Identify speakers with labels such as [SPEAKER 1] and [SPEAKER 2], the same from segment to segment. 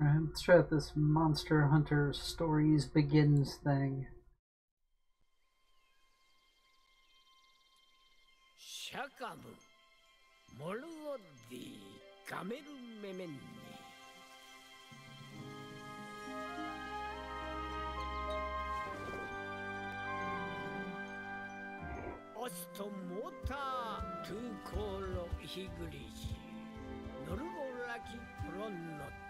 [SPEAKER 1] Let's try this Monster Hunter Stories Begins thing.
[SPEAKER 2] Shakabu Moruo di Kameru Memeni. Ostomota Tukoro Higurishi Norugoraki Pronoto.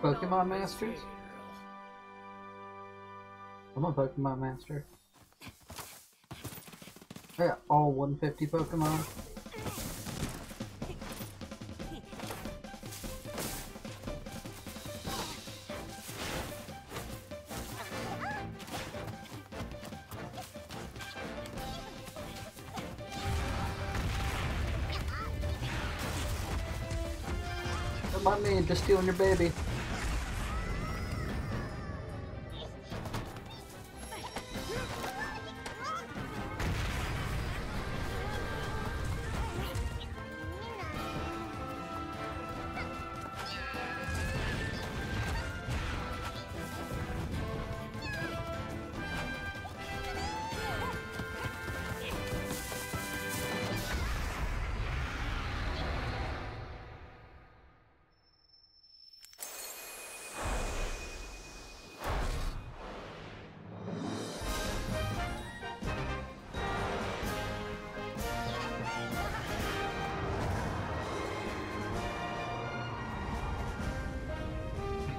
[SPEAKER 1] Pokemon Masters? I'm a Pokemon Master. I got all 150 Pokemon. Don't me, just stealing your baby.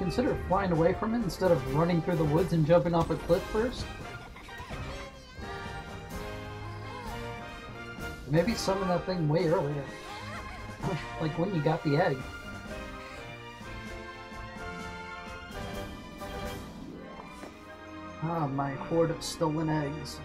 [SPEAKER 1] Consider flying away from it instead of running through the woods and jumping off a cliff first? Maybe summon that thing way earlier. like when you got the egg. Ah, my hoard of stolen eggs.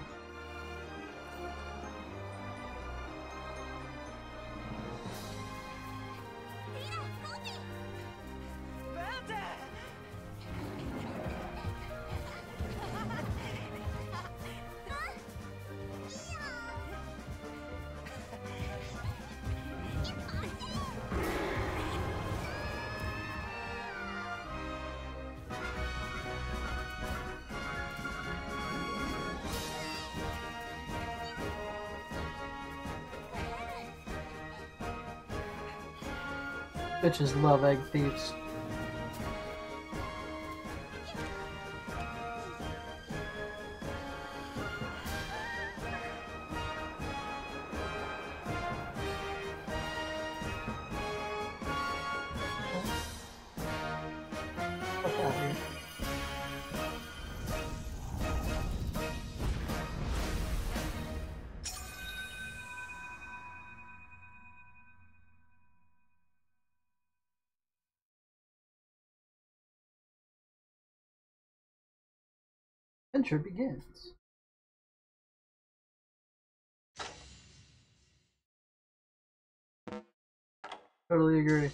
[SPEAKER 1] Bitches love egg thieves. Adventure begins. Totally agree.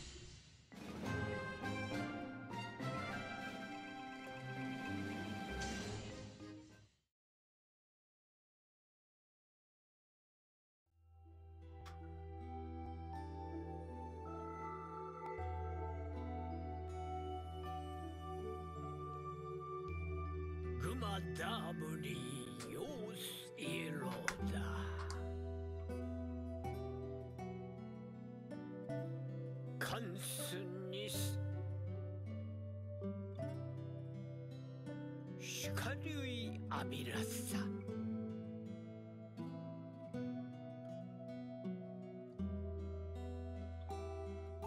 [SPEAKER 2] Shikarui abirasa.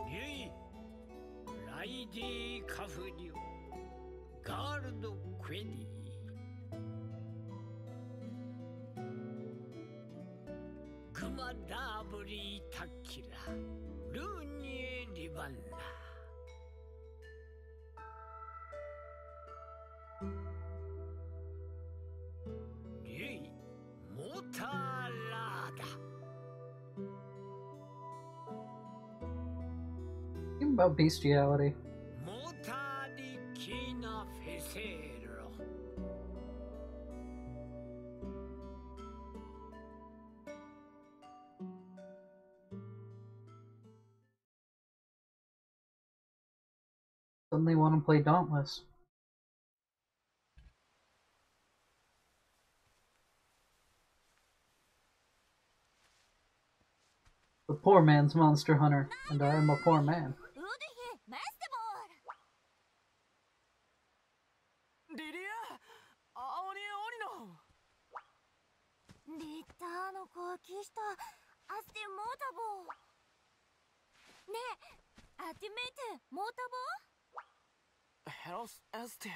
[SPEAKER 2] Yui. ライディカフリュガールドクエニーグマダーブリータキラ
[SPEAKER 1] about bestiality. Suddenly want to play Dauntless. The poor man's Monster Hunter, and I am a poor man.
[SPEAKER 3] マスタボール。
[SPEAKER 4] リリア青鬼鬼の。
[SPEAKER 3] リッターの子キしたアスティモータボー。ねえアティメイテモータ
[SPEAKER 4] ヘロスエステ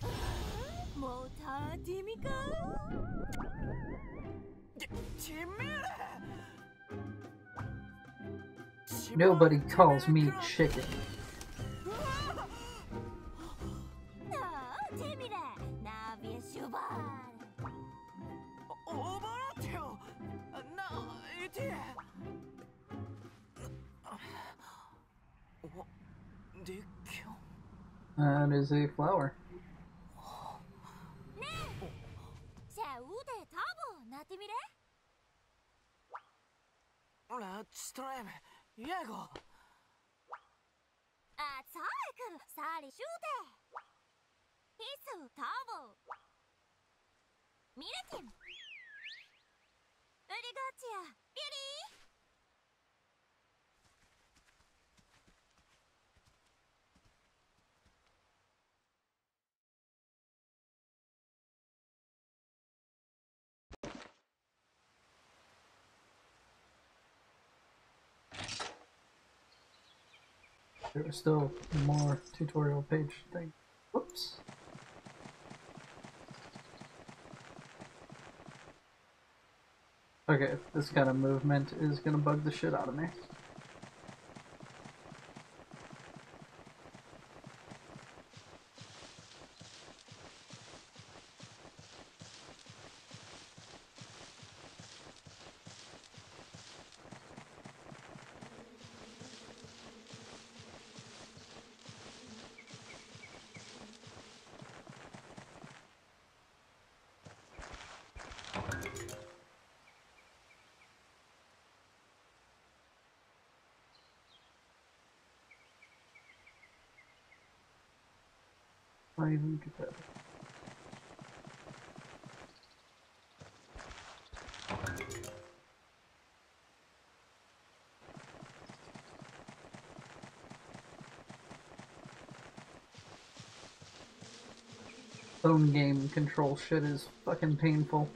[SPEAKER 3] ボーモーターティミカ
[SPEAKER 4] ィチメレ
[SPEAKER 1] Nobody calls me chicken. That is a flower.
[SPEAKER 3] Let's try it. ゃあウデタボーなって ー
[SPEAKER 1] was still more tutorial page thing. Whoops. Okay, this kind of movement is gonna bug the shit out of me. Even get that. Phone game control shit is fucking painful.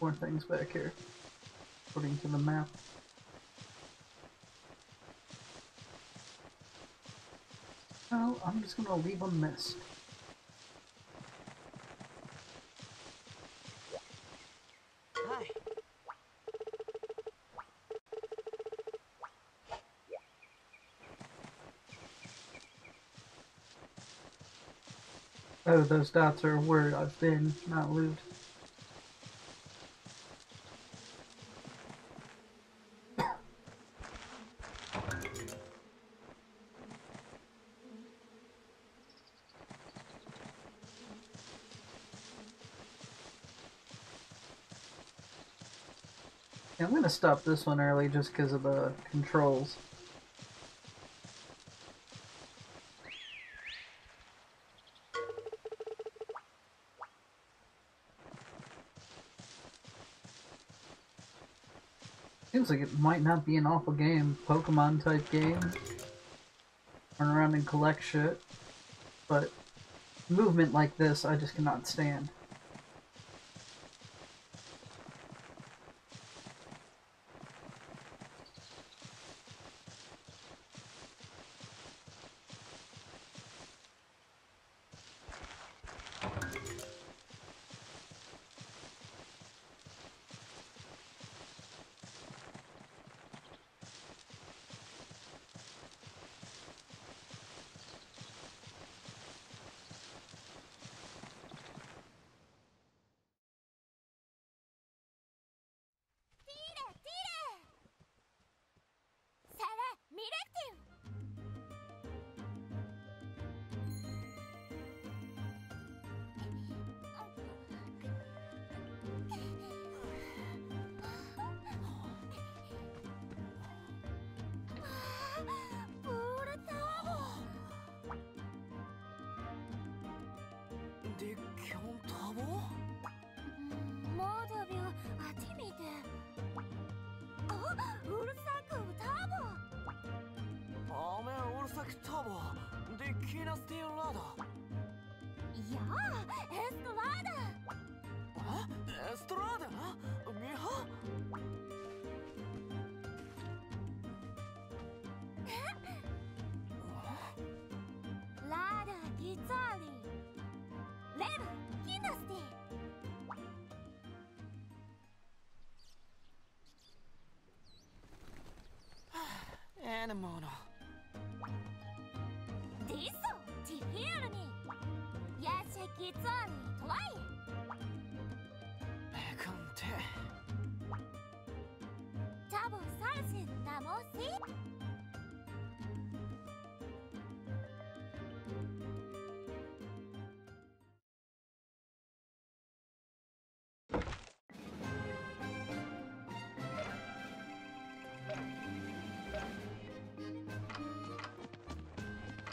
[SPEAKER 1] More things back here according to the map. No, I'm just gonna leave them missed.
[SPEAKER 4] Hi.
[SPEAKER 1] Oh, those dots are where I've been, not loot. Yeah, I'm gonna stop this one early just because of the controls. Seems like it might not be an awful game, Pokemon type game. Run around and collect shit. But movement like this, I just cannot stand.
[SPEAKER 4] Can I stay Lada?
[SPEAKER 3] Ja, Estrada!
[SPEAKER 4] Huh? Estrada? Miha?
[SPEAKER 3] Lada Gitarri! Leva, Kinasti! Anemono.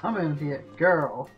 [SPEAKER 1] I'm in here, girl.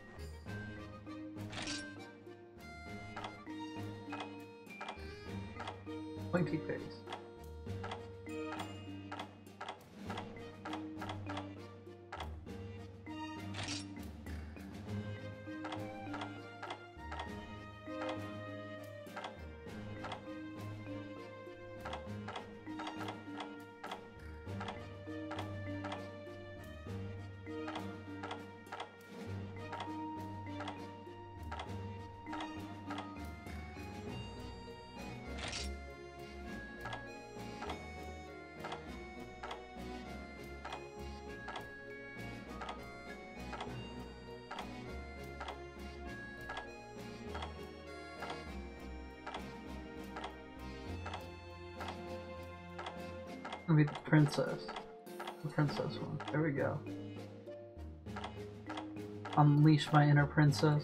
[SPEAKER 1] princess. The princess one. There we go. Unleash my inner princess.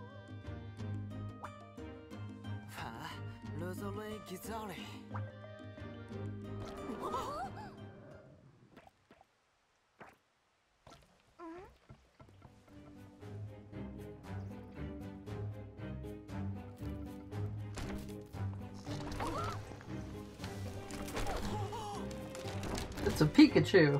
[SPEAKER 4] Sorry,
[SPEAKER 1] It's a Pikachu.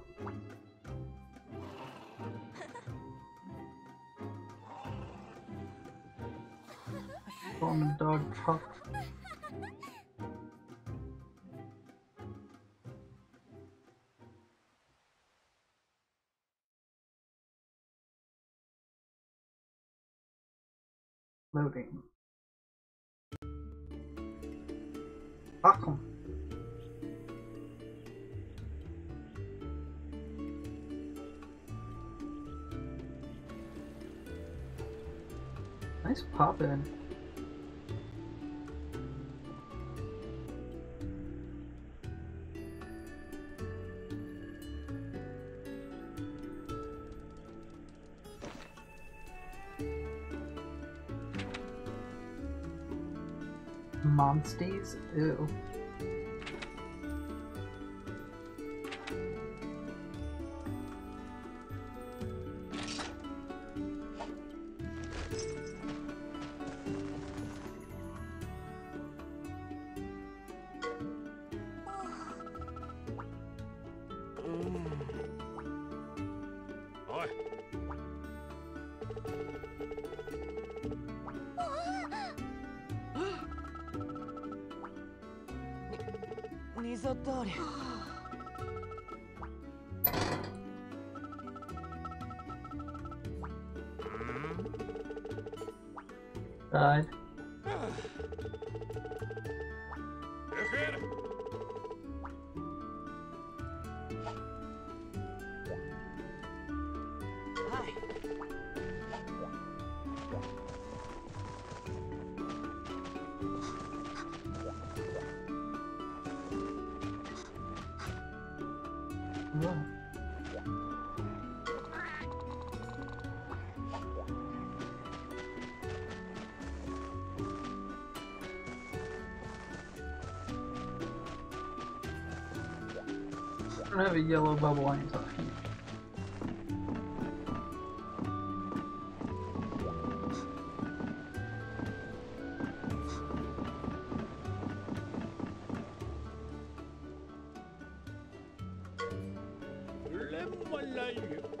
[SPEAKER 1] Loading. Welcome. Nice pop in. Monsties? Ew.
[SPEAKER 4] needs.
[SPEAKER 1] Died. Yellow bubble anytime.
[SPEAKER 2] 렘말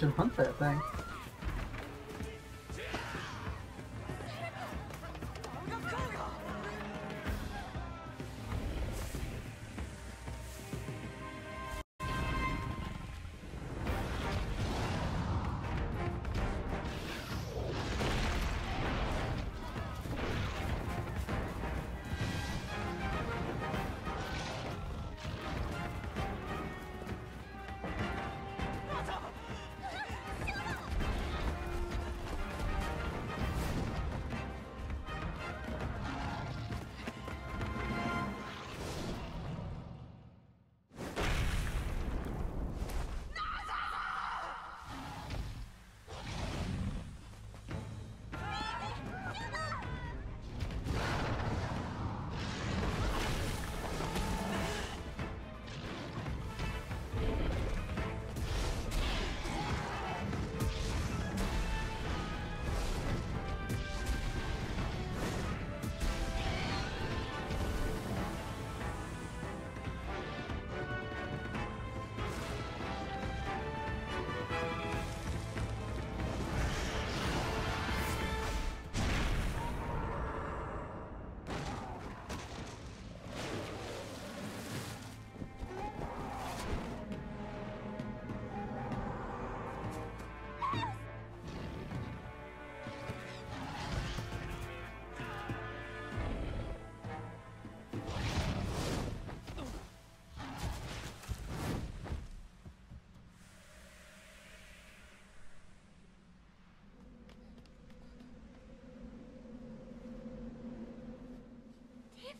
[SPEAKER 1] Should hunt that thing?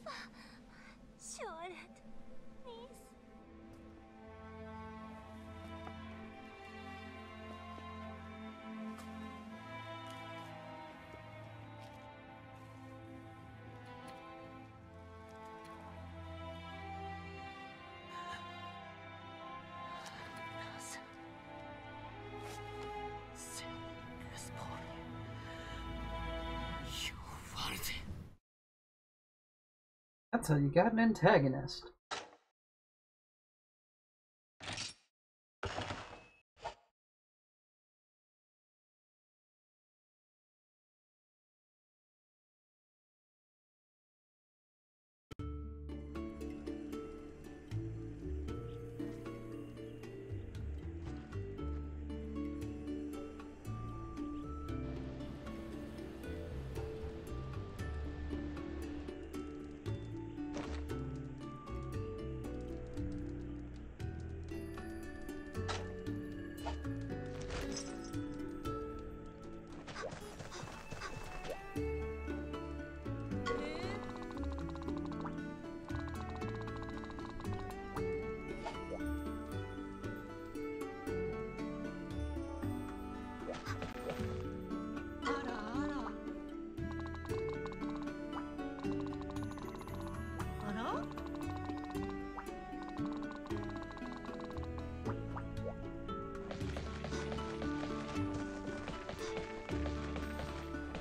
[SPEAKER 4] 法。
[SPEAKER 2] That's how you got an antagonist.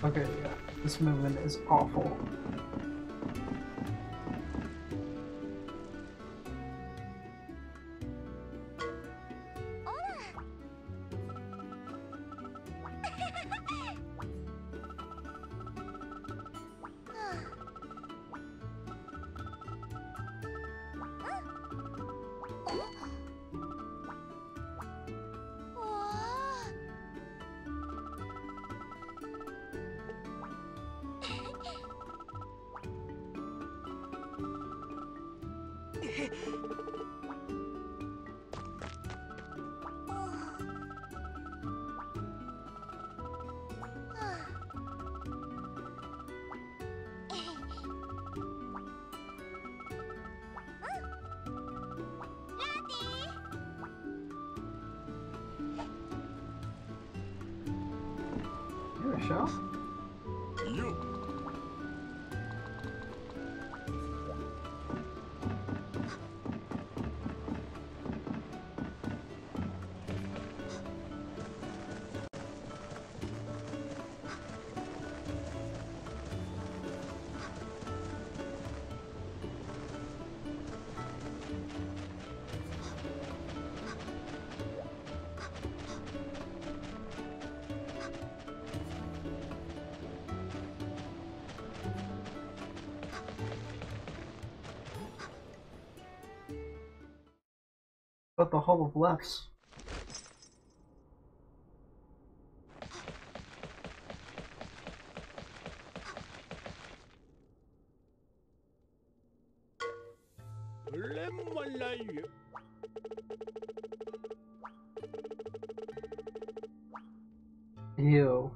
[SPEAKER 2] Okay, yeah. This movement is awful. Here, But the Hall of Lefts. Ew.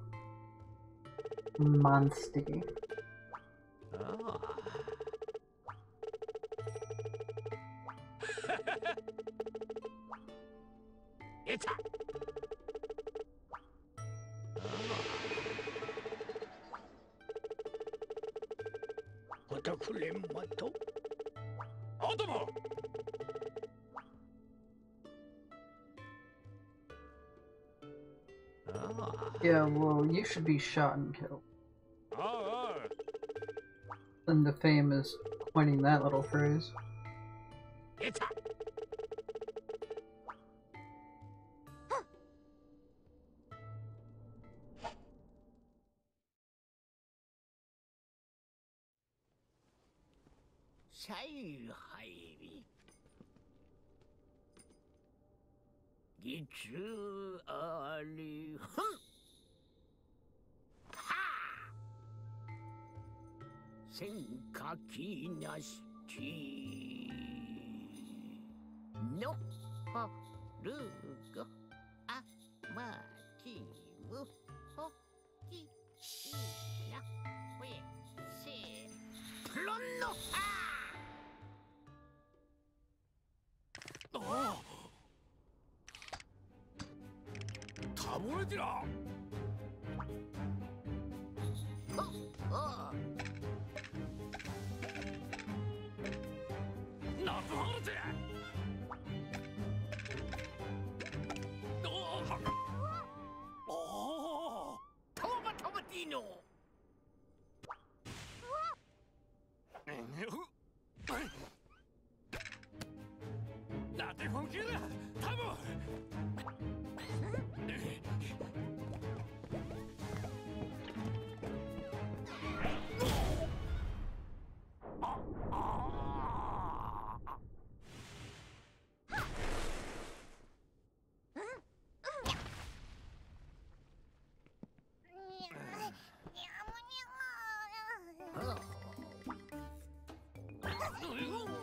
[SPEAKER 5] Monstie.
[SPEAKER 2] Yeah, uh, well, you should be shot and killed. And the fame is coining that little phrase.
[SPEAKER 5] ナ
[SPEAKER 6] ップル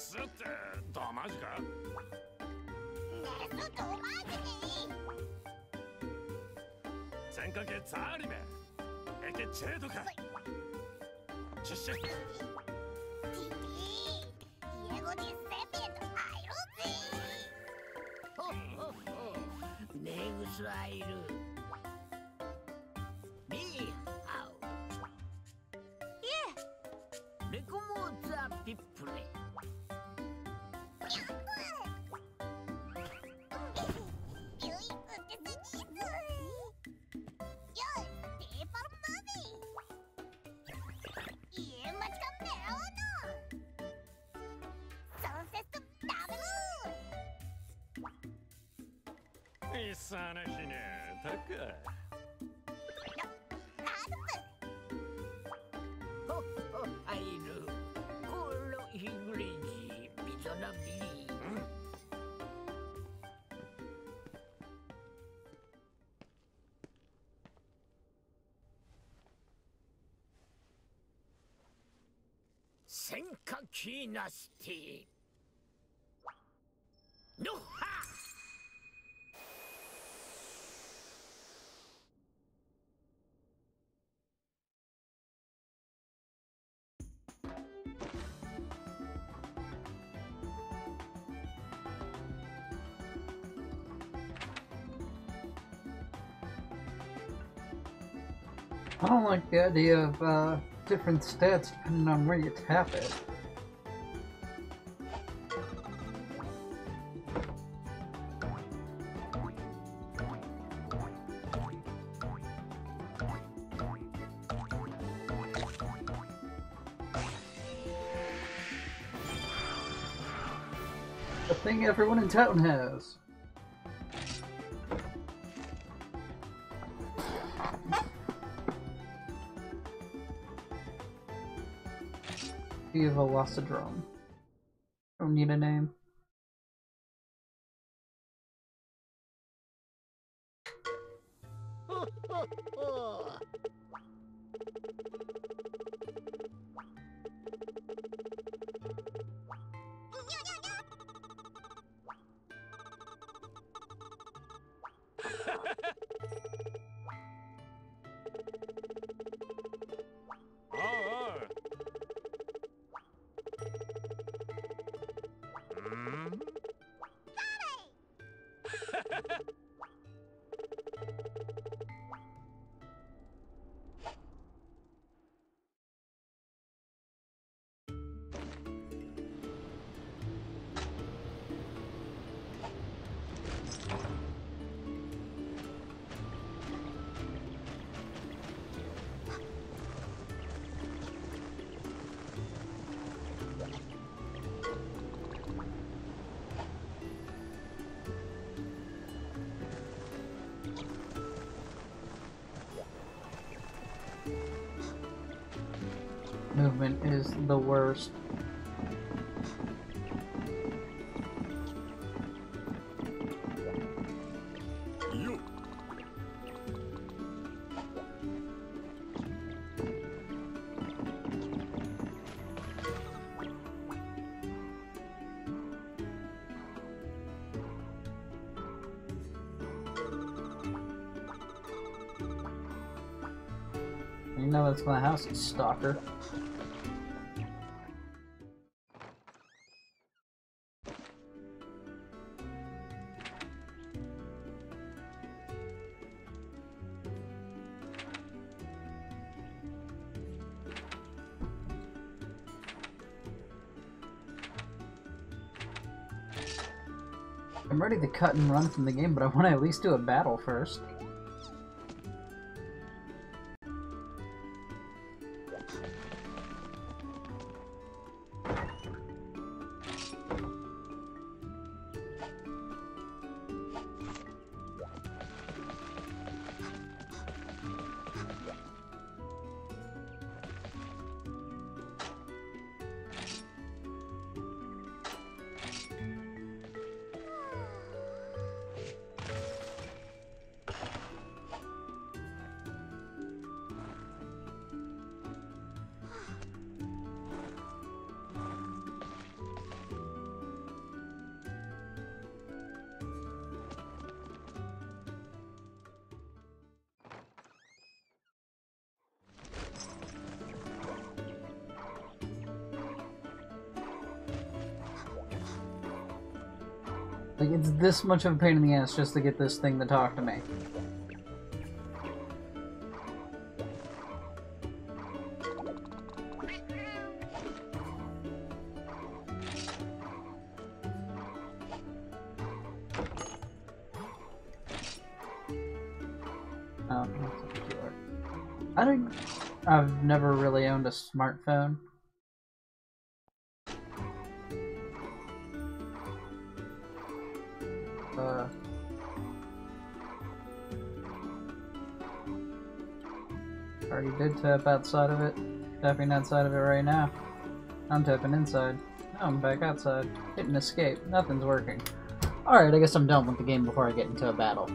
[SPEAKER 5] ベスって。ダマジか
[SPEAKER 6] レスとマ
[SPEAKER 5] 全かけザーリメ。エケチェードか。シュッシュッ
[SPEAKER 6] ティティイエゴディセピエントアイ
[SPEAKER 5] ネグスはいる
[SPEAKER 6] ブル
[SPEAKER 5] いさなひねたか
[SPEAKER 6] アルプ
[SPEAKER 1] The idea of uh, different stats depending on where you tap it. The thing everyone in town has. The Velocidrome. Don't need a name. movement is the worst. You know that's my house, stalker. I'm ready to cut and run from the game, but I want to at least do a battle first. Like, it's this much of a pain in the ass just to get this thing to talk to me. Um, a. I don't. I've never really owned a smartphone. Tap outside of it. Tapping outside of it right now. I'm tapping inside. Now I'm back outside. Hitting escape. Nothing's working. Alright, I guess I'm done with the game before I get into a battle.